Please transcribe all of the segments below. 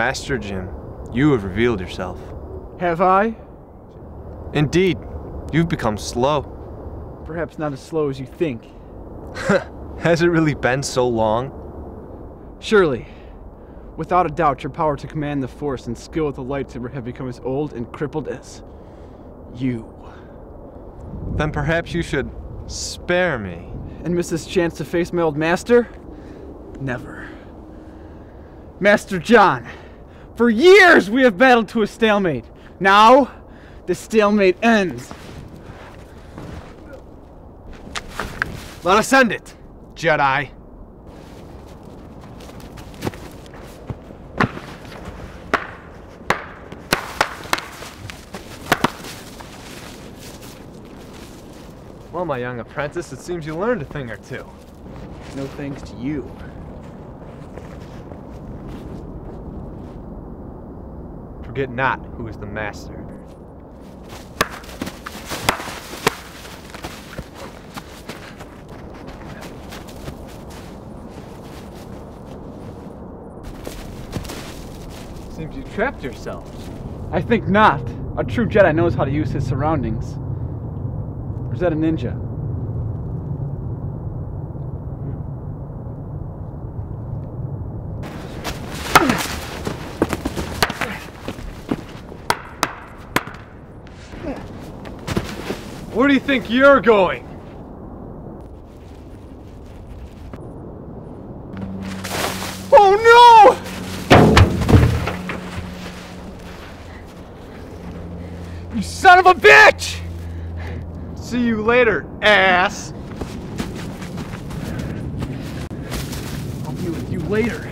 Master Jim, you have revealed yourself. Have I? Indeed, you've become slow. Perhaps not as slow as you think. Has it really been so long? Surely. Without a doubt, your power to command the Force and skill with the lightsaber have become as old and crippled as you. Then perhaps you should spare me. And miss this chance to face my old master? Never. Master John, for years we have battled to a stalemate. Now, the stalemate ends. Let us end it, Jedi. Well, my young apprentice, it seems you learned a thing or two. No thanks to you. Forget not who is the master. Seems you trapped yourself. I think not. A true Jedi knows how to use his surroundings. Or is that a ninja? Where do you think you're going? Oh no! You son of a bitch! See you later, ass. I'll be with you later.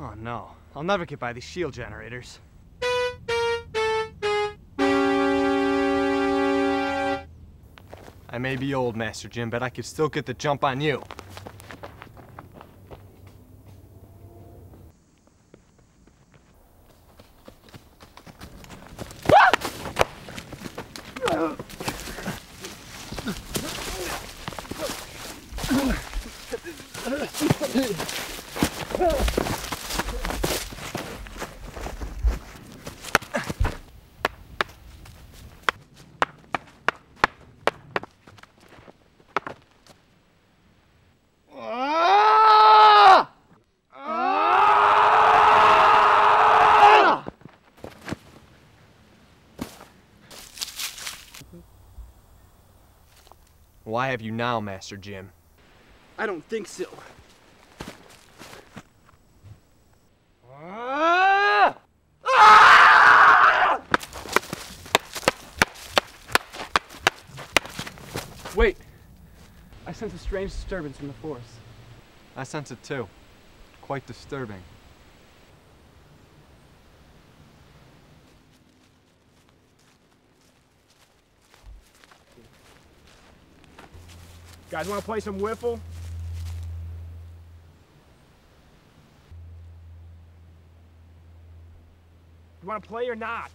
Oh no, I'll never get by these shield generators. I may be old, Master Jim, but I could still get the jump on you. Why have you now, Master Jim? I don't think so. Wait. I sense a strange disturbance in the force. I sense it too. Quite disturbing. Guys want to play some wiffle? You want to play or not?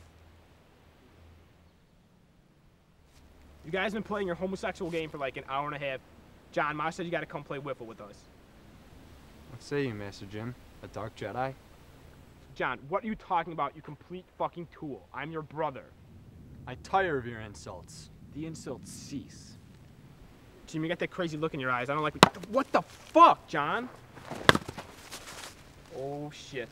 You guys been playing your homosexual game for like an hour and a half. John, Ma said you got to come play wiffle with us. What say you, Master Jim? A dark Jedi? John, what are you talking about, you complete fucking tool? I'm your brother. I tire of your insults. The insults cease. Jim, you got that crazy look in your eyes. I don't like. What the fuck, John? Oh shit.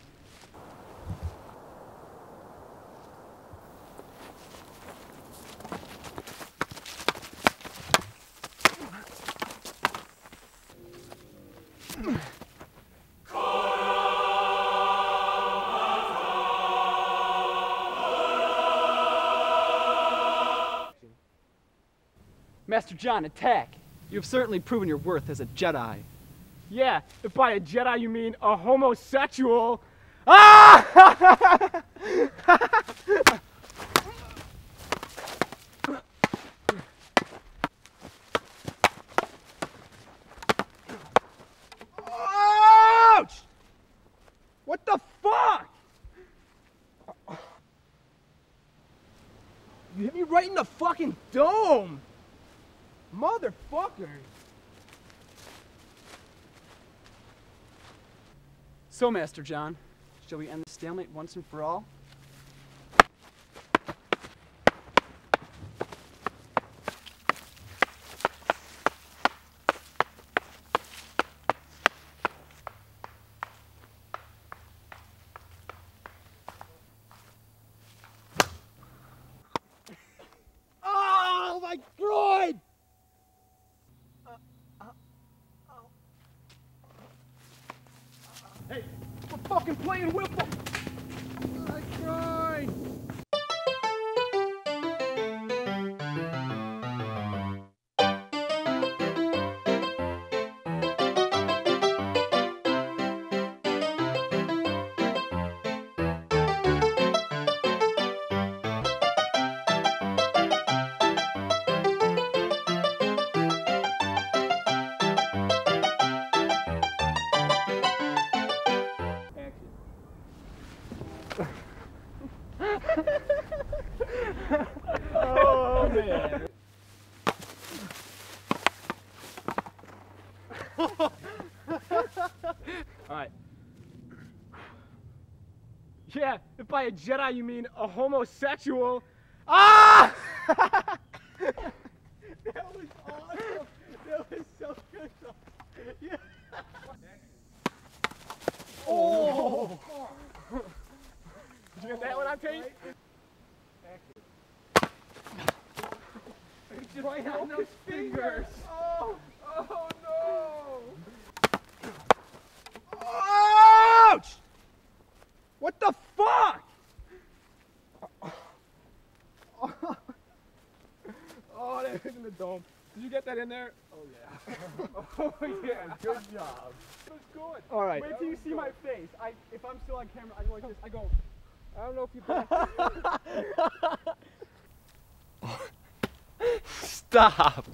Master John, attack! You have certainly proven your worth as a Jedi. Yeah, if by a Jedi you mean a homosexual. Ah! Ouch! What the fuck? You hit me right in the fucking dome. Motherfucker. So, Master John, shall we end the stalemate once and for all? Oh my groin! Hey, we're fucking playing wiffle! Alright. Yeah, if by a Jedi you mean a homosexual. Ah! that was awesome. That was so good. Yeah. Oh! Did you get that one on tape? Right on those fingers. Oh, oh no! Ouch! What the fuck? Oh, that in the dome. Did you get that in there? Oh yeah. oh yeah, good job. It was good. All right. Wait till you see my face. I, if I'm still on camera, I go like this. I go. I don't know if you. Stop.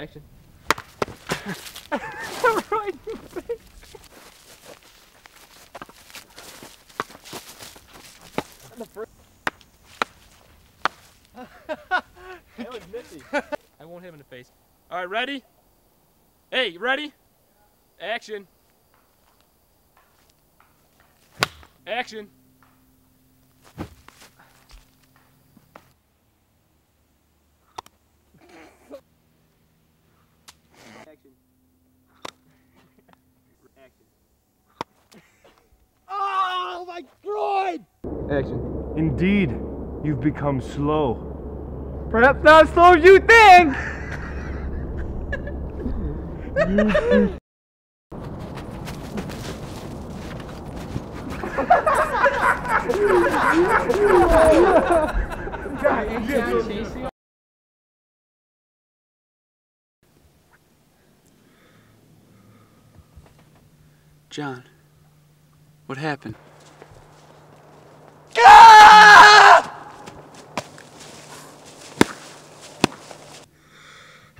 Action. right in the face. That was nifty. I won't hit him in the face. All right, ready? Hey, ready? Action. Action. Action. Oh my groin! Action. Indeed, you've become slow. Perhaps not as slow as you think! John, what happened?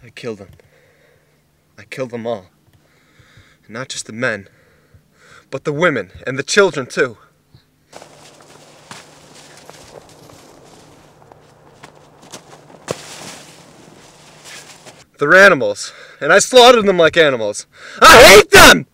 I killed them. I killed them all. And not just the men, but the women and the children too. They're animals, and I slaughtered them like animals. I hate them!